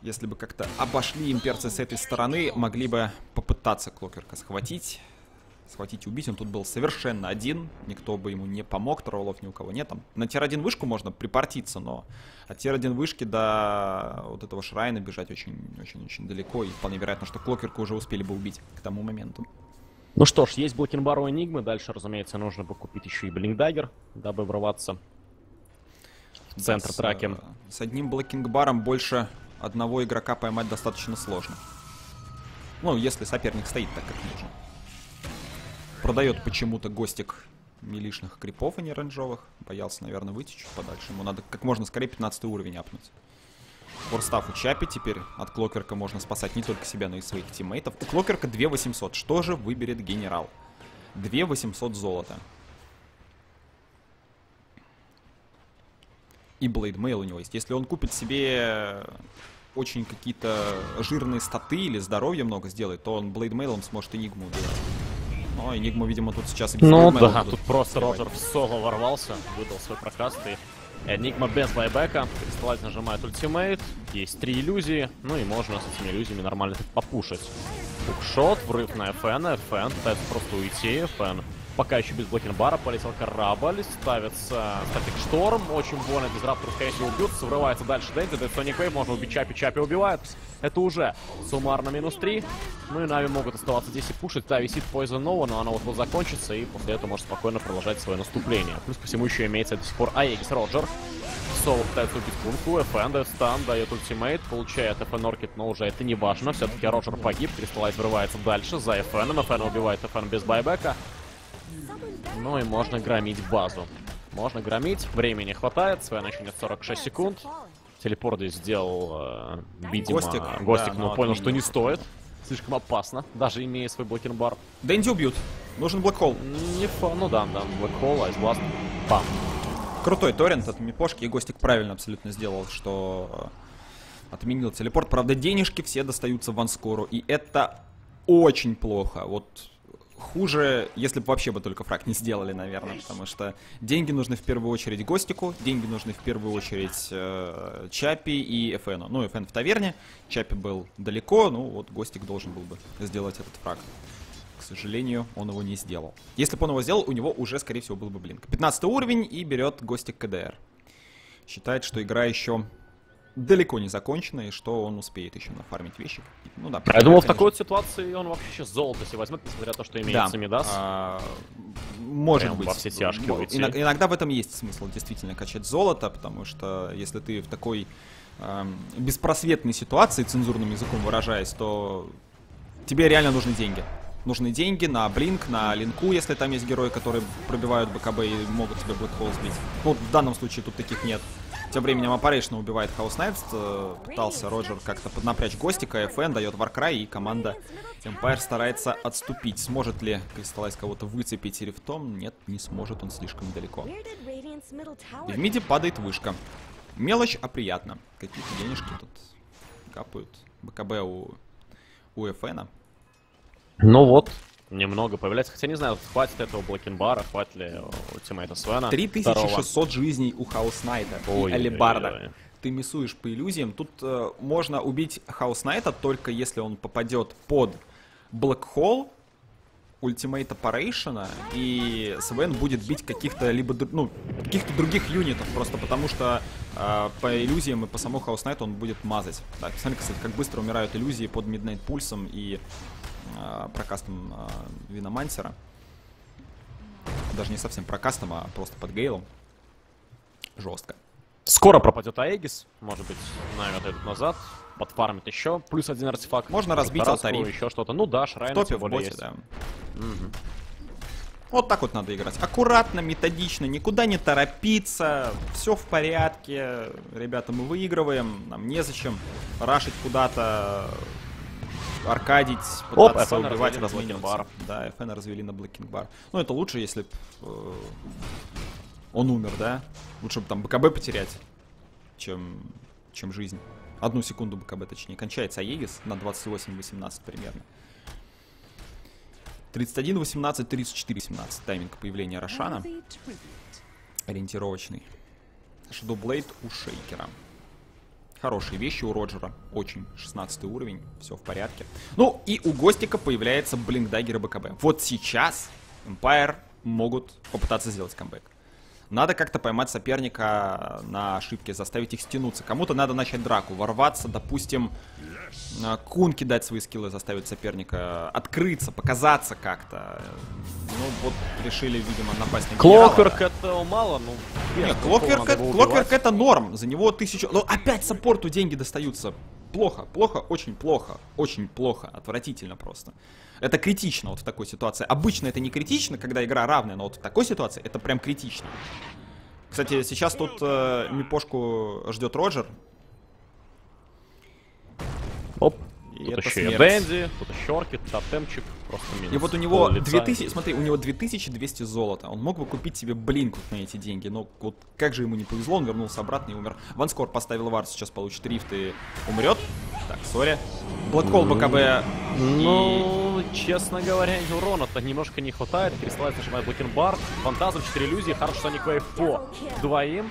Speaker 1: Если бы как-то обошли имперцы с этой стороны, могли бы попытаться Клокерка схватить. Схватить и убить. Он тут был совершенно один. Никто бы ему не помог. Троллов ни у кого нет. Там на tier-1 вышку можно припортиться, но от tier-1 вышки до вот этого Шрайна бежать очень-очень-очень далеко. И вполне вероятно, что Клокерка уже успели бы убить к тому моменту.
Speaker 2: Ну что ж, есть Black King Bar у Энигмы. Дальше, разумеется, нужно бы купить еще и Blink Dagger, дабы врываться в центр
Speaker 1: с,
Speaker 2: драки.
Speaker 1: С одним Блокингбаром больше одного игрока поймать достаточно сложно. Ну, если соперник стоит так, как нужно. Продает почему-то гостик милишных крипов, а не рейнджовых. Боялся, наверное, выйти чуть подальше. Ему надо как можно скорее 15 уровень апнуть. Force Staff у Чапи теперь. От Клокерка можно спасать не только себя, но и своих тиммейтов. У Клокерка 2800. Что же выберет генерал? 2800 золота. И Mail у него есть. Если он купит себе очень какие-то жирные статы или здоровья много сделает, то он Mail сможет Энигму убивать. Но Энигму, видимо, тут сейчас...
Speaker 2: Ну да, тут просто Роджер в соло ворвался, выдал свой прокаст и... Энигма без байбека, Кристаллайз нажимает ультимейт, есть три иллюзии, ну и можно с этими иллюзиями нормально так попушить. Hookshot, врыв на FN, FN пытается просто уйти, FN Пока еще без блокинг-бара полетел корабль, ставится Static Storm, очень больно, дизраптор скорее всего убьют, врывается дальше Дэнди, даёт Sonic Wave, можно убить Чапи, Чапи убивает. Это уже суммарно минус 3. Ну и Нави могут оставаться здесь и пушить. Да, висит Poison Nova, но она вот вот закончится, и после этого может спокойно продолжать свое наступление. Плюс ко всему еще имеется до сих пор Aegis Роджер. Соло пытается убить Кунку, FN дает стан, дает ультимейт, получает FN Orchid, но уже это не важно. Все-таки Роджер погиб, Кристаллайз врывается дальше за FN, FN убивает FN без байбека. Ну и можно громить базу. Можно громить, времени хватает, своя начнет 46 секунд. Телепорт здесь сделал, э, видимо, Гостик, Гостик да, но, но понял, что не стоит. Слишком опасно, даже имея свой Black King Bar.
Speaker 1: Дэнди убьют. Нужен Black Hole.
Speaker 2: Не фа... Ну да, да, Black Hole, Ice Blast. Пам.
Speaker 1: Крутой торрент от Мипошки, и Гостик правильно абсолютно сделал, что э, отменил телепорт. Правда, денежки все достаются Ванскору, и это очень плохо. Вот хуже, если бы вообще бы только фраг не сделали, наверное, потому что деньги нужны в первую очередь Гостику, деньги нужны в первую очередь э, Чапи и Эфену. Ну, Эфен в таверне, Чапи был далеко, ну вот Гостик должен был бы сделать этот фраг. К сожалению, он его не сделал. Если бы он его сделал, у него уже, скорее всего, был бы блинк. 15 уровень и берет Гостик КДР. Считает, что игра еще далеко не закончена, и что он успеет еще нафармить вещи.
Speaker 2: Ну да. Я думал, в такой вот ситуации он вообще сейчас золото себе возьмет, несмотря на то, что имеется да. Мидас. А,
Speaker 1: может Прям быть.
Speaker 2: во все тяжкие уйти.
Speaker 1: Иногда, в этом есть смысл действительно качать золото, потому что если ты в такой э, беспросветной ситуации, цензурным языком выражаясь, то тебе реально нужны деньги. Нужны деньги на Блинк, на Линку, если там есть герои, которые пробивают БКБ и могут тебе Hole сбить. Ну, в данном случае тут таких нет. Тем временем Operation убивает Хаус Найтс. Э, пытался Роджер как-то поднапрячь Гостика. FN дает Warcry, и команда Empire старается отступить. Сможет ли Кристаллайз кого-то выцепить или в том? Нет, не сможет, он слишком далеко. И в миде падает вышка. Мелочь, а приятно. Какие-то денежки тут капают. БКБ у, у FN.
Speaker 2: Ну вот, немного появляется. Хотя не знаю, хватит этого Блокенбара, хватит ли ультимейта Свена.
Speaker 1: 3600 второго. жизней у Хаус Найта и Алибарда. Ты миссуешь по иллюзиям. Тут э, можно убить Хаус Найта только если он попадет под Блэк Холл, ультимейт Operation, и Свен будет бить каких-то либо ну, каких-то других юнитов, просто потому что э, по иллюзиям и по самому Хаус Найту он будет мазать. Да, посмотри, кстати, как быстро умирают иллюзии под Midnight Пульсом и э, прокастом э, Виномансера. Даже не совсем прокастом, а просто под Гейлом. Жестко.
Speaker 2: Скоро пропадет Аегис, может быть, Нави отойдут назад, подфармит еще, плюс один артефакт.
Speaker 1: Можно разбить алтарь.
Speaker 2: Еще что-то. Ну да, Шрайн
Speaker 1: тем более есть. да. Угу. Вот так вот надо играть. Аккуратно, методично, никуда не торопиться. Все в порядке. Ребята, мы выигрываем. Нам незачем рашить куда-то аркадить,
Speaker 2: пытаться Оп, убивать, размениваться.
Speaker 1: Да, FN развели на Блэкинг Бар. Ну, это лучше, если э, он умер, да? Лучше бы там БКБ потерять, чем, чем жизнь. Одну секунду БКБ, точнее. Кончается Аегис на 28-18 примерно. 31, 18, 34, 17. Тайминг появления Рошана. Ориентировочный. Blade у Шейкера. Хорошие вещи у Роджера. Очень. 16 уровень. Все в порядке. Ну, и у Гостика появляется Блинкдаггер и БКБ. Вот сейчас Empire могут попытаться сделать камбэк. Надо как-то поймать соперника на ошибке, заставить их стянуться. Кому-то надо начать драку, ворваться, допустим, кун кидать свои скиллы, заставить соперника открыться, показаться как-то. Ну, вот решили, видимо, напасть на
Speaker 2: Клокверк это мало, ну...
Speaker 1: Нет, Клокверк, Клокверк это норм, за него тысячу... Ну, опять саппорту деньги достаются. Плохо, плохо, очень плохо, очень плохо, отвратительно просто. Это критично вот в такой ситуации. Обычно это не критично, когда игра равная, но вот в такой ситуации это прям критично. Кстати, сейчас тут э, Мипошку ждет Роджер.
Speaker 2: Оп. И тут это еще смерть. и Дэнди, тут еще Оркид, тотемчик, просто минус.
Speaker 1: И вот у него 2000, смотри, у него 2200 золота. Он мог бы купить себе blink вот на эти деньги, но вот как же ему не повезло, он вернулся обратно и умер. Ванскор поставил ward, сейчас получит Rift и умрет. Так, сори. Black Hole БКБ.
Speaker 2: Ну, и... честно говоря, урона-то немножко не хватает. Кристаллайз нажимает Black King Bar. Phantasm, 4 иллюзии. Хорошо, что Sonic Wave по двоим.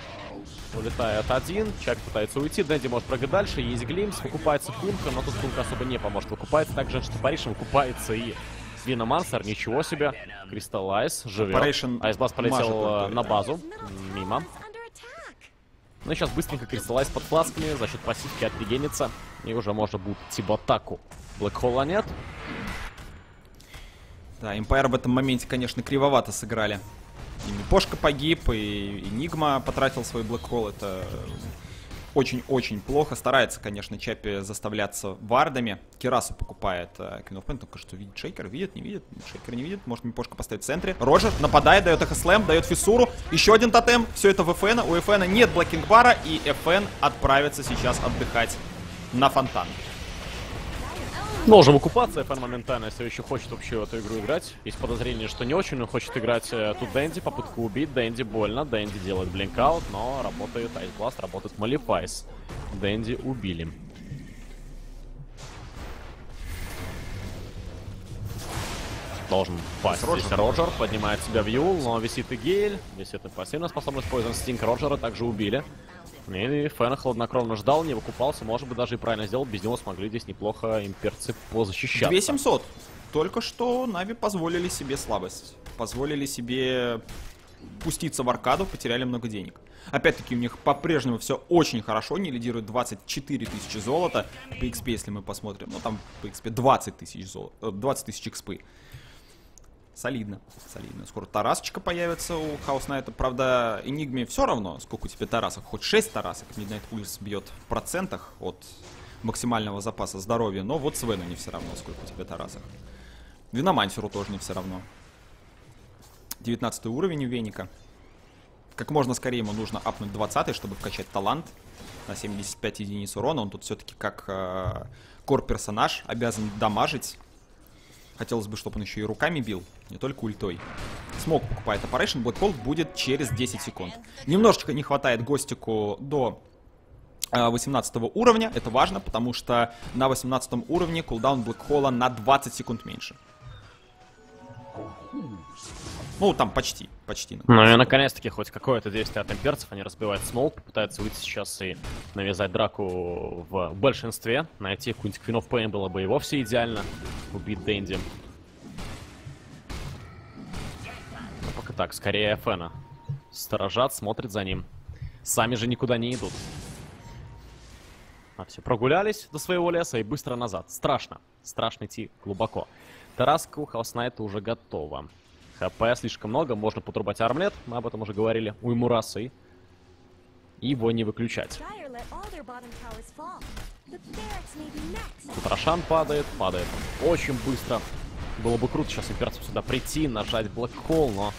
Speaker 2: Улетает один, человек пытается уйти, Дэнди может прыгать дальше, есть Glimpse, выкупается Кунка, но тут Кунка особо не поможет. Выкупается также Apparition, выкупается и Вина Мансер, ничего себе. Кристаллайз живет. Айсбас полетел э, на базу, мимо. Ну и сейчас быстренько Кристаллайз под фласками, за счет пассивки отрегенится. И уже можно будет идти в атаку. Блэкхола нет.
Speaker 1: Да, Empire в этом моменте, конечно, кривовато сыграли. И Мипошка погиб, и Энигма потратил свой блэкхол. Это очень-очень плохо. Старается, конечно, Чапи заставляться вардами. Керасу покупает э, Queen of Pain, только что видит Шейкер, видит, не видит, Шейкер не видит. Может Мипошка поставить в центре. Роджер нападает, дает Echo Slam, дает Фисуру. Еще один тотем. Все это в FN. У FN нет Black King Bar а, и FN отправится сейчас отдыхать на фонтан.
Speaker 2: Должен выкупаться, FN моментально, если еще хочет вообще в эту игру играть. Есть подозрение, что не очень, но хочет играть э, тут Дэнди, попытку убить, Дэнди больно, Дэнди делает blink out, но работает Ice Blast, работает Malefice. Дэнди убили. Должен пасть Роджер. здесь Роджер, поднимает себя в Юл, но висит и Гейль, висит и пассивная способность использовать Стинг Роджера, также убили. И Фэн хладнокровно ждал, не выкупался, может быть, даже и правильно сделал. Без него смогли здесь неплохо имперцы позащищаться.
Speaker 1: 2700. Только что Нави позволили себе слабость. Позволили себе пуститься в аркаду, потеряли много денег. Опять-таки, у них по-прежнему все очень хорошо, они лидируют 24 тысячи золота. По XP, если мы посмотрим, ну там по XP 20 тысяч золота, 20 тысяч XP. Солидно, солидно. Скоро Тарасочка появится у Хаус Найта. Правда, Энигме все равно, сколько у тебя Тарасов. Хоть 6 Тарасок. Midnight Pulse бьет в процентах от максимального запаса здоровья. Но вот Свену не все равно, сколько у тебя Тарасов. Виномансеру тоже не все равно. 19 уровень у Веника. Как можно скорее ему нужно апнуть 20 чтобы вкачать талант на 75 единиц урона. Он тут все-таки как э, кор-персонаж обязан дамажить Хотелось бы, чтобы он еще и руками бил, не только ультой. Смог покупает Operation, Black Hole будет через 10 секунд. Немножечко не хватает Гостику до 18 а, уровня. Это важно, потому что на 18 уровне кулдаун Hole на 20 секунд меньше. Ну, там почти, почти.
Speaker 2: Ну и наконец-таки хоть какое-то действие от имперцев. Они разбивают смолк, попытаются выйти сейчас и навязать драку в большинстве. Найти какую-нибудь Queen of было бы и вовсе идеально. Убить Дэнди. Но пока так, скорее Фена. Сторожат, смотрят за ним. Сами же никуда не идут. А все, прогулялись до своего леса и быстро назад. Страшно. Страшно идти глубоко. Тараска у Хаоснайта уже готова. ХП слишком много, можно потрубать армлет, мы об этом уже говорили, у Имурасы. И его не выключать. Тут Рошан падает, падает очень быстро. Было бы круто сейчас имперцам сюда прийти, нажать Black Hole, но...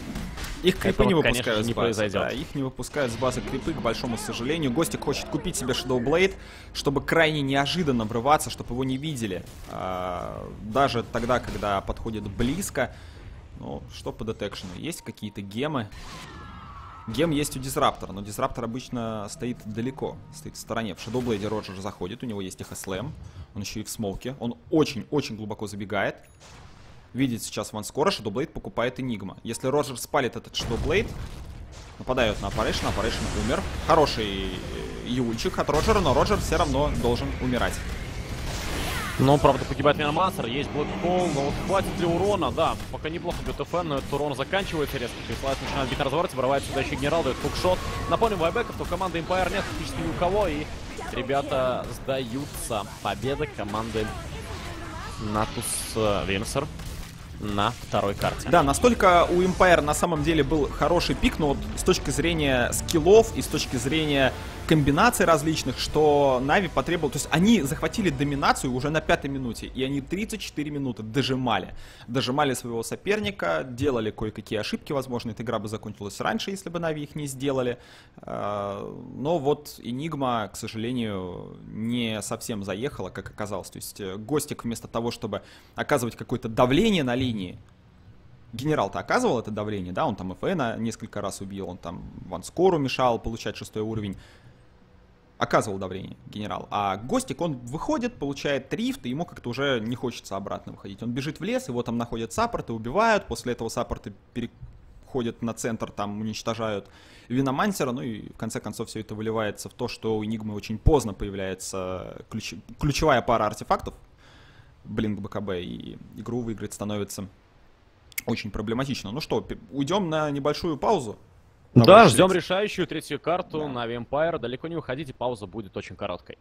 Speaker 1: Их крипы не выпускают конечно, не произойдет. Да, их не выпускают с базы крипы, к большому сожалению. Гостик хочет купить себе Shadow Blade, чтобы крайне неожиданно врываться, чтобы его не видели. А, даже тогда, когда подходит близко. Ну, что по детекшену? Есть какие-то гемы. Гем есть у Дизраптора, но Дизраптор обычно стоит далеко, стоит в стороне. В Shadowblade Роджер заходит, у него есть их слэм, он еще и в смоке. Он очень-очень глубоко забегает. Видит сейчас ванскора, Shadowblade покупает Энигма. Если Роджер спалит этот Shadowblade, нападают на Apparition, Apparition умер. Хороший э, юльчик от Роджера, но Роджер все равно должен умирать.
Speaker 2: Ну, правда, погибает Миномастер, есть блэкхол, но вот хватит ли урона, да, пока неплохо бьет ФН, но этот урон заканчивается резко. Крислайс начинает бить разворот, вырывает сюда еще генерал, дает хукшот. Напомним, вайбеков, то команда Empire нет практически ни у кого, и ребята сдаются. Победа команды Натус Вимсер на второй карте.
Speaker 1: Да, настолько у Empire на самом деле был хороший пик, но вот с точки зрения скиллов и с точки зрения комбинаций различных, что Нави потребовал... То есть они захватили доминацию уже на пятой минуте, и они 34 минуты дожимали. Дожимали своего соперника, делали кое-какие ошибки, возможно, эта игра бы закончилась раньше, если бы Нави их не сделали. А, но вот Энигма, к сожалению, не совсем заехала, как оказалось. То есть э, Гостик вместо того, чтобы оказывать какое-то давление на линии, генерал-то оказывал это давление, да, он там ФН несколько раз убил, он там Ванскору мешал получать шестой уровень оказывал давление генерал. А Гостик, он выходит, получает трифт, и ему как-то уже не хочется обратно выходить. Он бежит в лес, его там находят саппорты, убивают, после этого саппорты переходят на центр, там уничтожают Виномансера, ну и в конце концов все это выливается в то, что у Энигмы очень поздно появляется ключ... ключевая пара артефактов, Блинк БКБ, и игру выиграть становится очень проблематично. Ну что, уйдем на небольшую паузу,
Speaker 2: да, ждем решающую третью карту да. на Vampire. Далеко не уходите, пауза будет очень короткой.